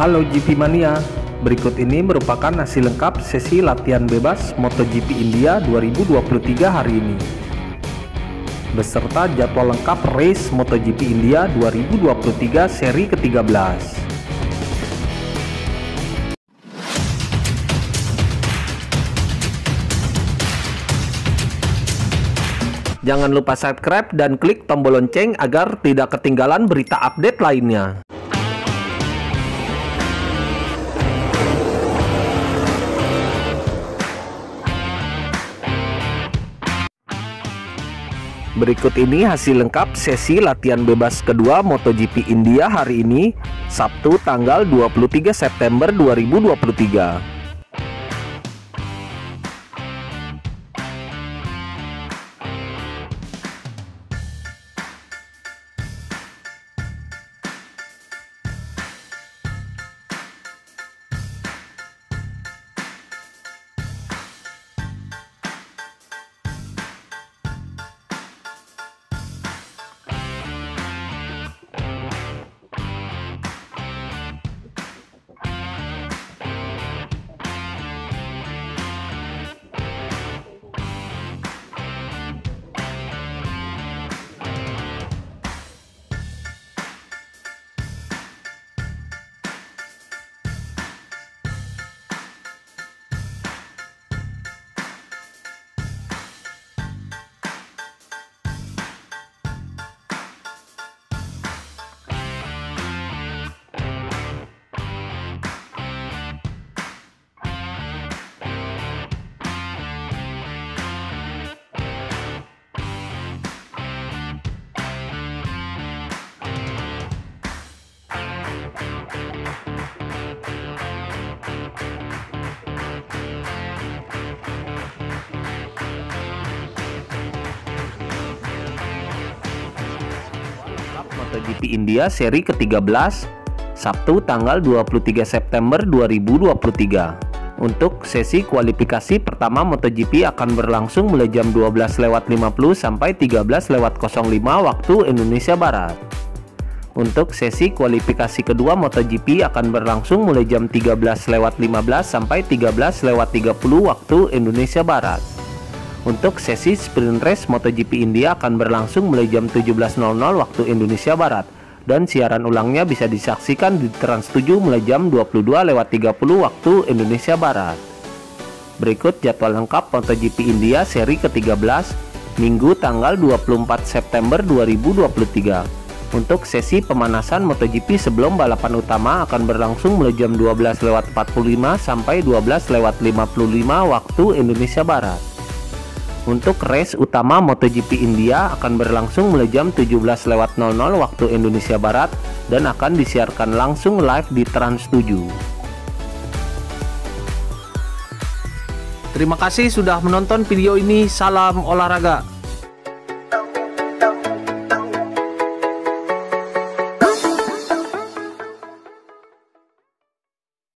Halo GP Mania, berikut ini merupakan hasil lengkap sesi latihan bebas MotoGP India 2023 hari ini. Beserta jadwal lengkap race MotoGP India 2023 seri ke-13. Jangan lupa subscribe dan klik tombol lonceng agar tidak ketinggalan berita update lainnya. Berikut ini hasil lengkap sesi latihan bebas kedua MotoGP India hari ini, Sabtu tanggal 23 September 2023. MotoGP India seri ke-13 Sabtu tanggal 23 September 2023. Untuk sesi kualifikasi pertama MotoGP akan berlangsung mulai jam 12 lewat 50 sampai 13 lewat 05 waktu Indonesia Barat. Untuk sesi kualifikasi kedua MotoGP akan berlangsung mulai jam 13 lewat 15 sampai 13 lewat 30 waktu Indonesia Barat. Untuk sesi sprint race MotoGP India akan berlangsung mulai jam 17.00 waktu Indonesia Barat dan siaran ulangnya bisa disaksikan di Trans 7 mulai jam 22 lewat 30 waktu Indonesia Barat. Berikut jadwal lengkap MotoGP India seri ke-13 Minggu tanggal 24 September 2023. Untuk sesi pemanasan MotoGP sebelum balapan utama akan berlangsung mulai jam 12 lewat 45 sampai 12 lewat 55 waktu Indonesia Barat. Untuk race utama MotoGP India akan berlangsung mulai jam 17.00 waktu Indonesia Barat dan akan disiarkan langsung live di Trans 7. Terima kasih sudah menonton video ini. Salam olahraga.